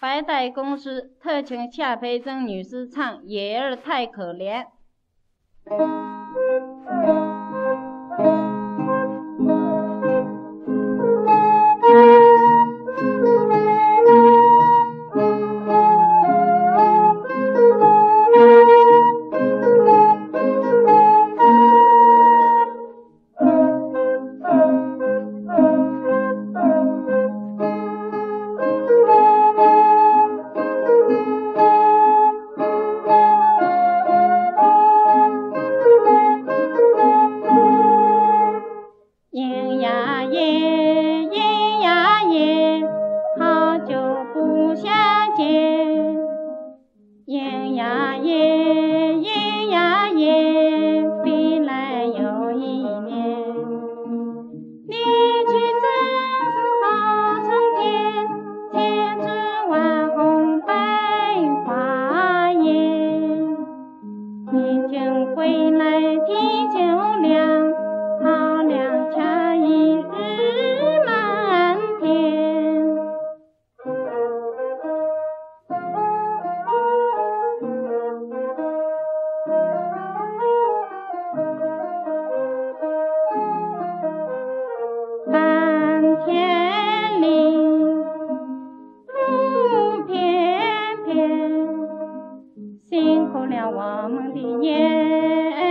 白带公司特请夏培珍女士唱《野儿太可怜》。呀耶，咿呀耶，飞来又一年。你去真是好春天，千枝万红百花艳。明天回来天就亮，好亮恰了我们的眼